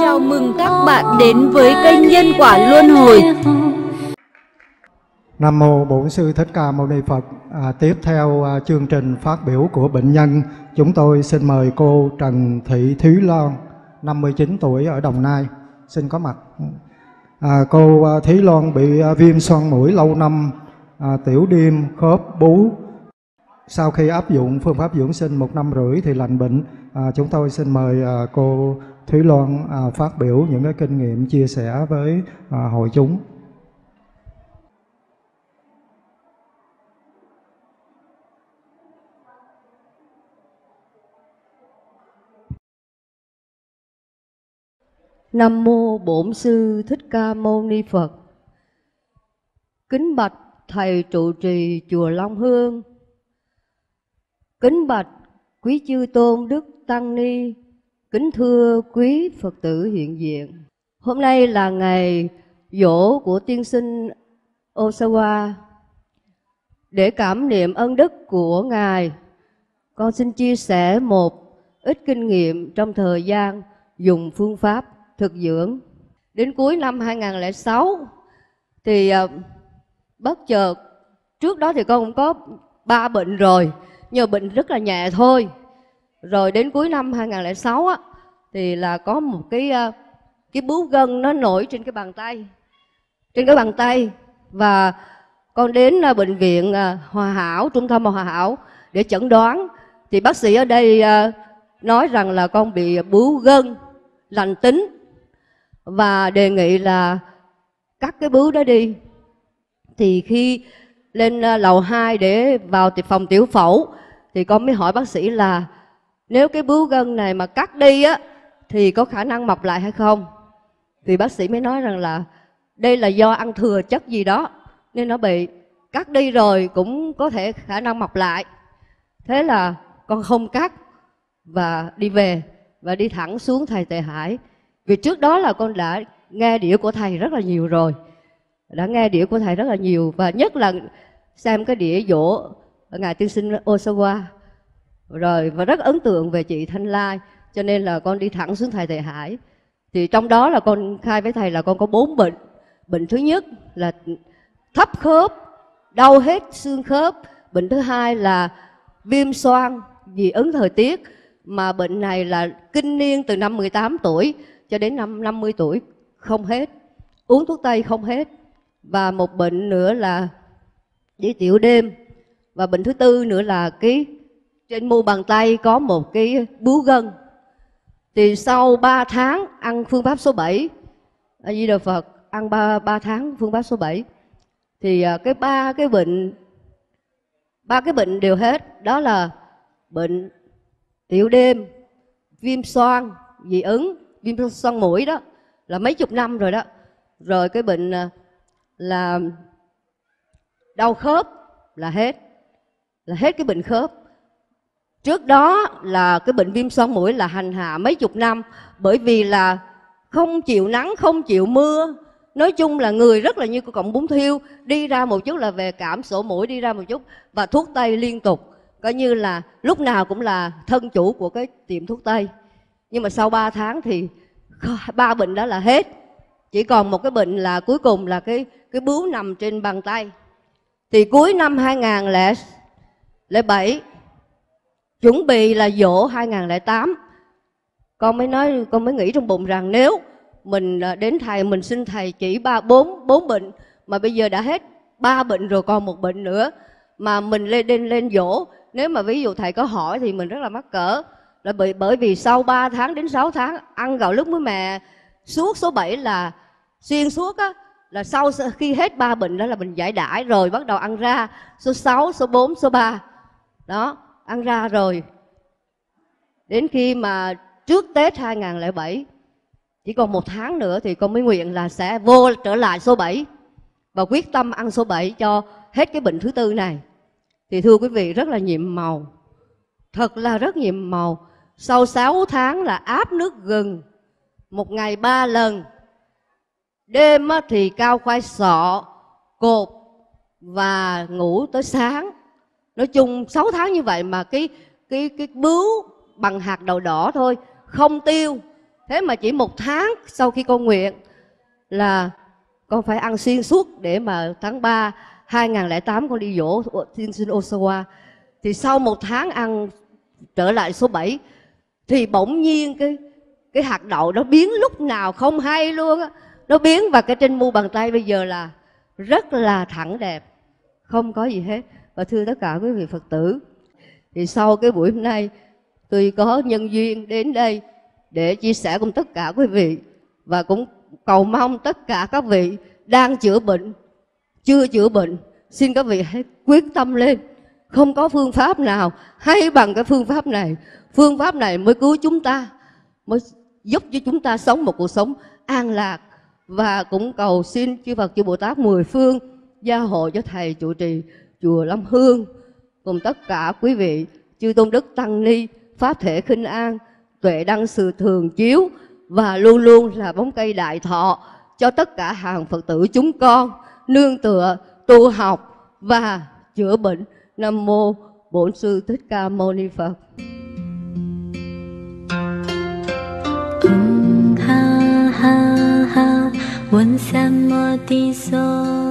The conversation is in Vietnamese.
Chào mừng các bạn đến với kênh Nhân Quả Luân Hồi. Nam Mô Bổn Sư Thích Ca Mâu Ni Phật. À, Tiếp theo à, chương trình phát biểu của bệnh nhân Chúng tôi xin mời cô Trần Thị Thúy Loan 59 tuổi ở Đồng Nai. Xin có mặt. À, Cô à, Thúy Loan bị à, viêm xoang mũi lâu năm à, Tiểu đêm, khớp, bú sau khi áp dụng phương pháp dưỡng sinh một năm rưỡi thì lành bệnh à, Chúng tôi xin mời à, cô Thúy Loan à, phát biểu những cái kinh nghiệm chia sẻ với à, hội chúng Nam mô Bổn sư Thích Ca Mâu Ni Phật. Kính bạch thầy trụ trì chùa Long Hương. Kính bạch quý chư tôn đức tăng ni. Kính thưa quý Phật tử hiện diện. Hôm nay là ngày dỗ của tiên sinh Osawa. Để cảm niệm ân đức của ngài, con xin chia sẻ một ít kinh nghiệm trong thời gian dùng phương pháp thực dưỡng. Đến cuối năm 2006 thì ờ, bất chợt trước đó thì con cũng có ba bệnh rồi, nhờ bệnh rất là nhẹ thôi. Rồi đến cuối năm 2006 á thì là có một cái ờ, cái bướu gân nó nổi trên cái bàn tay. Trên cái bàn tay và con đến ờ, bệnh viện ờ, Hòa Hảo, trung tâm Hòa Hảo để chẩn đoán thì bác sĩ ở đây nói rằng là con bị bướu gân lành tính và đề nghị là cắt cái bướu đó đi thì khi lên ờ, lầu 2 để vào phòng tiểu phẫu thì con mới hỏi bác sĩ là, nếu cái bướu gân này mà cắt đi á, thì có khả năng mọc lại hay không? Thì bác sĩ mới nói rằng là, đây là do ăn thừa chất gì đó, nên nó bị cắt đi rồi cũng có thể khả năng mọc lại. Thế là con không cắt và đi về và đi thẳng xuống thầy tề hải. Vì trước đó là con đã nghe đĩa của thầy rất là nhiều rồi đã nghe đĩa của thầy rất là nhiều và nhất là xem cái đĩa dỗ ngài tiên sinh Osawa. Rồi, và rất ấn tượng về chị Thanh Lai, cho nên là con đi thẳng xuống thầy Thầy Hải. Thì trong đó là con khai với thầy là con có bốn bệnh. Bệnh thứ nhất là thấp khớp, đau hết xương khớp. Bệnh thứ hai là viêm xoang dị ứng thời tiết. Mà bệnh này là kinh niên từ năm 18 tuổi cho đến năm 50 tuổi, không hết. Uống thuốc tây không hết và một bệnh nữa là đi tiểu đêm. Và bệnh thứ tư nữa là cái trên mu bàn tay có một cái bướu gân. Thì sau 3 tháng ăn phương pháp số 7 A Di Đà Phật ăn 3, 3 tháng phương pháp số 7 thì à, cái ba cái bệnh ba cái bệnh đều hết. Đó là bệnh tiểu đêm viêm xoang dị ứng viêm xoang mũi đó là mấy chục năm rồi đó. Rồi cái bệnh à, là đau khớp là hết là hết cái bệnh khớp. Trước đó là cái bệnh viêm xoang mũi là hành hạ mấy chục năm, bởi vì là không chịu nắng, không chịu mưa. Nói chung là người rất là như cọng bún thiêu, đi ra một chút là về cảm sổ mũi, đi ra một chút và thuốc tây liên tục. Coi như là lúc nào cũng là thân chủ của cái tiệm thuốc tây. Nhưng mà sau 3 tháng thì ba bệnh đó là hết chỉ còn một cái bệnh là cuối cùng là cái cái bướu nằm trên bàn tay. Thì cuối năm 2007 chuẩn bị là dỗ 2008 con mới nói, con mới nghĩ trong bụng rằng nếu mình à, đến thầy, mình xin thầy chỉ ba, bốn bốn bệnh, mà bây giờ đã hết ba bệnh rồi còn một bệnh nữa, mà mình lên lên lên dỗ. Nếu mà ví dụ thầy có hỏi thì mình rất là mắc cỡ. Là bởi bởi vì sau 3 tháng đến 6 tháng, ăn gạo lứt với mẹ suốt số 7 là xuyên suốt á là sau khi hết ba bệnh đó là mình giải đãi rồi bắt đầu ăn ra số 6, số 4, số 3 đó ăn ra rồi. Đến khi mà trước Tết 2007 chỉ còn một tháng nữa thì con mới nguyện là sẽ vô trở lại số 7 và quyết tâm ăn số 7 cho hết cái bệnh thứ tư này. Thì thưa quý vị rất là nhiệm màu. Thật là rất nhiệm màu. Sau 6 tháng là áp nước gừng một ngày ba lần đêm thì cao khoai sọ, cột và ngủ tới sáng. Nói chung 6 tháng như vậy mà cái cái cái bướu bằng hạt đậu đỏ thôi, không tiêu. Thế mà chỉ một tháng sau khi con nguyện là con phải ăn xuyên suốt để mà tháng 3 2008 con đi dỗ thiên sinh Osawa. Thì sau một tháng ăn trở lại số 7 thì bỗng nhiên cái cái hạt đậu nó biến lúc nào không hay luôn á nó biến và cái trên mu bàn tay bây giờ là rất là thẳng đẹp. Không có gì hết. Và thưa tất cả quý vị phật tử, thì sau cái buổi hôm nay, tôi có nhân duyên đến đây để chia sẻ cùng tất cả quý vị và cũng cầu mong tất cả các vị đang chữa bệnh, chưa chữa bệnh, xin các vị hãy quyết tâm lên. Không có phương pháp nào hay bằng cái phương pháp này. Phương pháp này mới cứu chúng ta, mới giúp cho chúng ta sống một cuộc sống an lạc và cũng cầu xin chư Phật, chư Bồ Tát mười phương gia hộ cho thầy trụ trì chùa Lâm Hương. Cùng tất cả quý vị, chư tôn đức tăng ni, pháp thể khinh an, tuệ đăng sự thường chiếu và luôn luôn là bóng cây đại thọ cho tất cả hàng Phật tử chúng con, nương tựa, tu học và chữa bệnh. Nam mô bổn sư thích ca mâu ni phật. 问三摩地所。